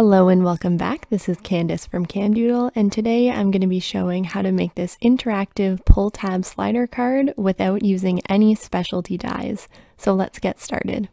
Hello and welcome back. This is Candace from Candoodle and today I'm going to be showing how to make this interactive pull tab slider card without using any specialty dies. So let's get started.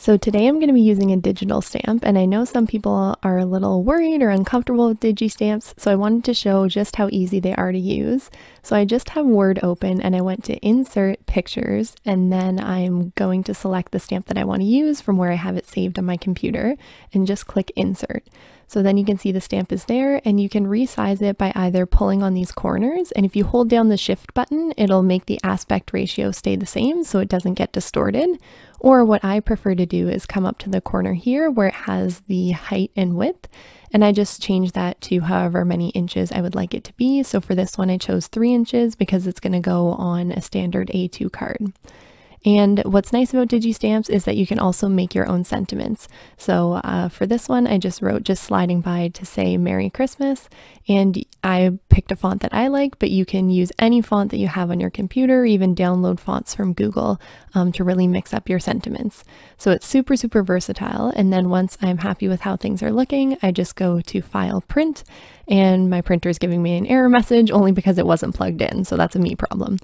So today I'm going to be using a digital stamp and I know some people are a little worried or uncomfortable with digi stamps so I wanted to show just how easy they are to use. So I just have Word open and I went to insert pictures and then I'm going to select the stamp that I want to use from where I have it saved on my computer and just click insert. So then you can see the stamp is there and you can resize it by either pulling on these corners and if you hold down the shift button, it'll make the aspect ratio stay the same so it doesn't get distorted. Or what I prefer to do is come up to the corner here where it has the height and width and I just change that to however many inches I would like it to be. So for this one, I chose three inches because it's going to go on a standard A2 card. And what's nice about DigiStamps is that you can also make your own sentiments. So uh, for this one, I just wrote just sliding by to say Merry Christmas. And I picked a font that I like, but you can use any font that you have on your computer, even download fonts from Google um, to really mix up your sentiments. So it's super, super versatile. And then once I'm happy with how things are looking, I just go to File Print and my printer is giving me an error message only because it wasn't plugged in. So that's a me problem.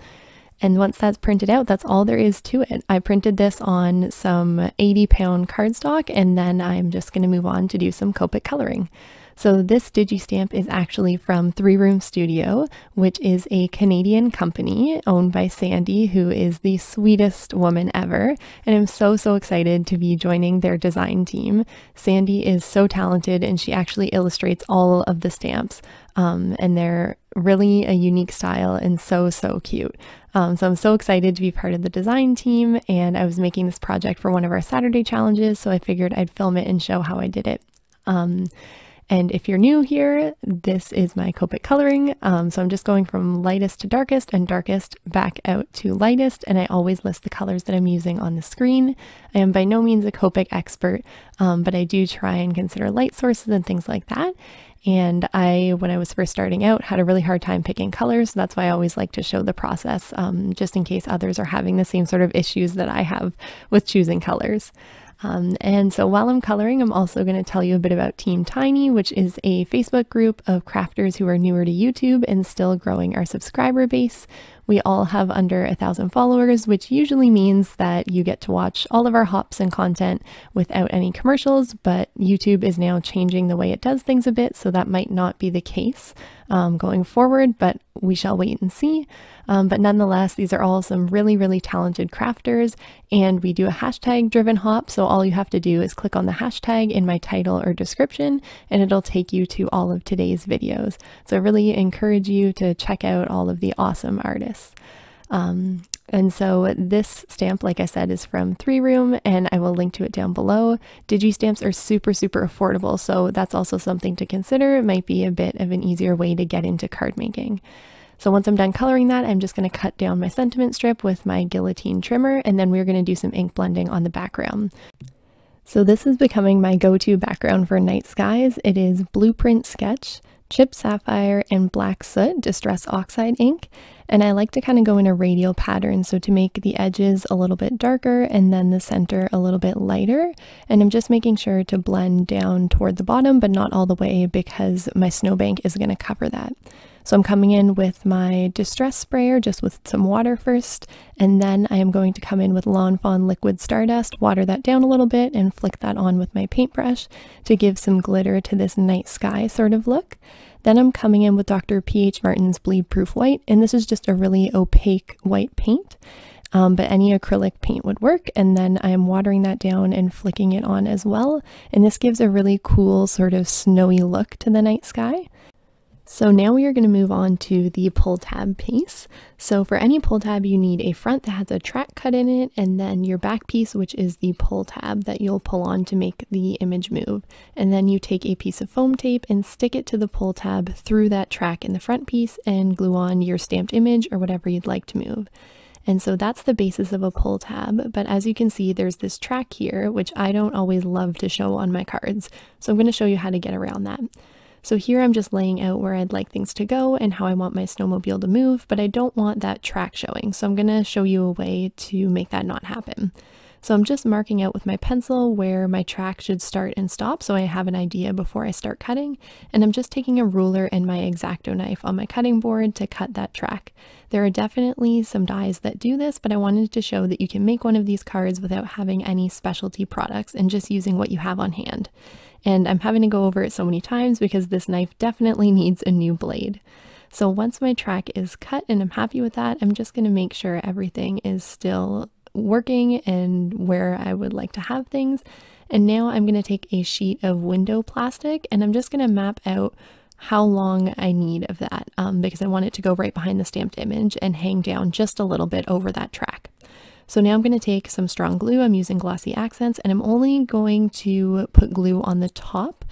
And once that's printed out, that's all there is to it. I printed this on some 80 pound cardstock and then I'm just going to move on to do some Copic coloring. So this DigiStamp is actually from Three Room Studio, which is a Canadian company owned by Sandy, who is the sweetest woman ever. And I'm so, so excited to be joining their design team. Sandy is so talented and she actually illustrates all of the stamps. Um, and they're really a unique style and so, so cute. Um, so I'm so excited to be part of the design team and I was making this project for one of our Saturday challenges, so I figured I'd film it and show how I did it. Um, and if you're new here, this is my Copic coloring. Um, so I'm just going from lightest to darkest and darkest back out to lightest. And I always list the colors that I'm using on the screen. I am by no means a Copic expert, um, but I do try and consider light sources and things like that. And I, when I was first starting out, had a really hard time picking colors. So that's why I always like to show the process, um, just in case others are having the same sort of issues that I have with choosing colors. Um, and so while I'm coloring, I'm also going to tell you a bit about Team Tiny, which is a Facebook group of crafters who are newer to YouTube and still growing our subscriber base. We all have under a thousand followers, which usually means that you get to watch all of our hops and content without any commercials, but YouTube is now changing the way it does things a bit, so that might not be the case um, going forward, but we shall wait and see. Um, but nonetheless, these are all some really, really talented crafters, and we do a hashtag driven hop. So all you have to do is click on the hashtag in my title or description, and it'll take you to all of today's videos. So I really encourage you to check out all of the awesome artists. Um, and so this stamp, like I said, is from Three Room, and I will link to it down below. Digi stamps are super, super affordable, so that's also something to consider. It might be a bit of an easier way to get into card making. So once I'm done coloring that, I'm just going to cut down my sentiment strip with my guillotine trimmer, and then we're going to do some ink blending on the background. So this is becoming my go-to background for night skies. It is Blueprint Sketch Chipped Sapphire and Black Soot Distress Oxide ink. And I like to kind of go in a radial pattern, so to make the edges a little bit darker and then the center a little bit lighter. And I'm just making sure to blend down toward the bottom, but not all the way because my snowbank is going to cover that. So I'm coming in with my Distress Sprayer, just with some water first, and then I am going to come in with Lawn Fawn Liquid Stardust, water that down a little bit, and flick that on with my paintbrush to give some glitter to this night sky sort of look. Then I'm coming in with Dr. P.H. Martin's Bleed Proof White, and this is just a really opaque white paint. Um, but any acrylic paint would work. And then I'm watering that down and flicking it on as well. And this gives a really cool sort of snowy look to the night sky. So now we are going to move on to the pull tab piece. So for any pull tab, you need a front that has a track cut in it, and then your back piece, which is the pull tab that you'll pull on to make the image move. And then you take a piece of foam tape and stick it to the pull tab through that track in the front piece and glue on your stamped image or whatever you'd like to move. And so that's the basis of a pull tab. But as you can see, there's this track here, which I don't always love to show on my cards. So I'm going to show you how to get around that. So here I'm just laying out where I'd like things to go and how I want my snowmobile to move, but I don't want that track showing. So I'm going to show you a way to make that not happen. So I'm just marking out with my pencil where my track should start and stop so I have an idea before I start cutting. And I'm just taking a ruler and my X-Acto knife on my cutting board to cut that track. There are definitely some dies that do this, but I wanted to show that you can make one of these cards without having any specialty products and just using what you have on hand. And I'm having to go over it so many times because this knife definitely needs a new blade. So once my track is cut and I'm happy with that, I'm just going to make sure everything is still working and where I would like to have things. And now I'm going to take a sheet of window plastic and I'm just going to map out how long I need of that um, because I want it to go right behind the stamped image and hang down just a little bit over that track. So now I'm going to take some strong glue. I'm using glossy accents and I'm only going to put glue on the top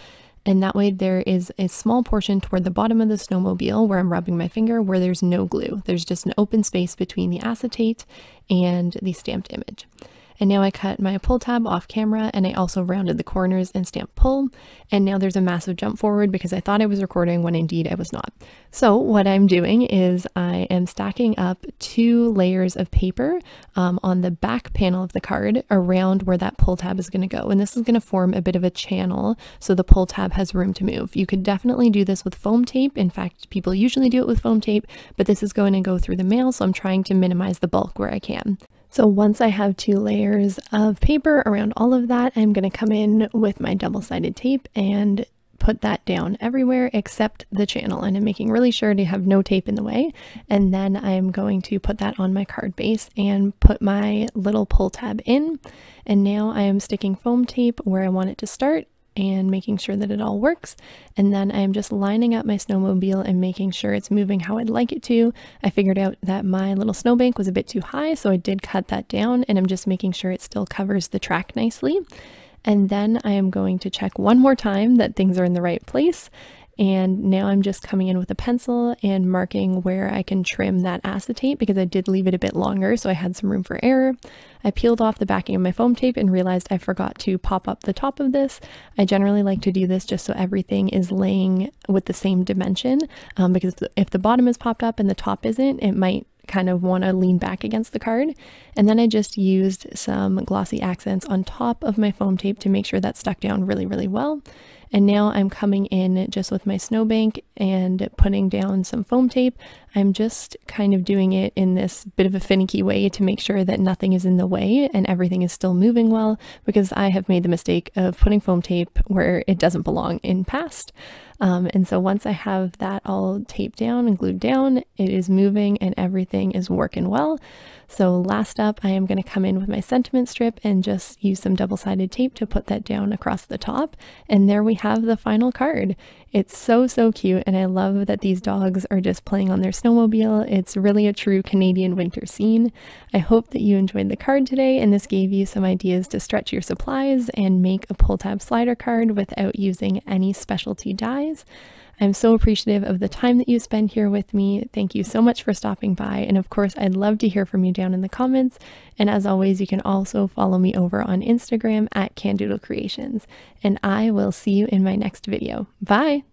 and that way there is a small portion toward the bottom of the snowmobile where I'm rubbing my finger where there's no glue. There's just an open space between the acetate and the stamped image. And now I cut my pull tab off camera and I also rounded the corners and stamped pull. And now there's a massive jump forward because I thought I was recording when indeed I was not. So what I'm doing is I am stacking up two layers of paper um, on the back panel of the card around where that pull tab is going to go. And this is going to form a bit of a channel so the pull tab has room to move. You could definitely do this with foam tape. In fact, people usually do it with foam tape, but this is going to go through the mail. So I'm trying to minimize the bulk where I can. So once I have two layers of paper around all of that, I'm going to come in with my double-sided tape and put that down everywhere except the channel. And I'm making really sure to have no tape in the way. And then I'm going to put that on my card base and put my little pull tab in. And now I am sticking foam tape where I want it to start and making sure that it all works. And then I'm just lining up my snowmobile and making sure it's moving how I'd like it to. I figured out that my little snowbank was a bit too high, so I did cut that down and I'm just making sure it still covers the track nicely. And then I am going to check one more time that things are in the right place and now I'm just coming in with a pencil and marking where I can trim that acetate because I did leave it a bit longer so I had some room for error. I peeled off the backing of my foam tape and realized I forgot to pop up the top of this. I generally like to do this just so everything is laying with the same dimension um, because if the bottom is popped up and the top isn't, it might kind of want to lean back against the card. And then I just used some glossy accents on top of my foam tape to make sure that stuck down really, really well. And now I'm coming in just with my snowbank and putting down some foam tape. I'm just kind of doing it in this bit of a finicky way to make sure that nothing is in the way and everything is still moving well because I have made the mistake of putting foam tape where it doesn't belong in past. Um, and so once I have that all taped down and glued down, it is moving and everything is working well. So last up, I am going to come in with my sentiment strip and just use some double-sided tape to put that down across the top. And there we have the final card. It's so, so cute. And I love that these dogs are just playing on their snowmobile. It's really a true Canadian winter scene. I hope that you enjoyed the card today and this gave you some ideas to stretch your supplies and make a pull tab slider card without using any specialty dies. I'm so appreciative of the time that you spend here with me. Thank you so much for stopping by. And of course, I'd love to hear from you down in the comments. And as always, you can also follow me over on Instagram at Candoodle Creations. And I will see you in my next video. Bye!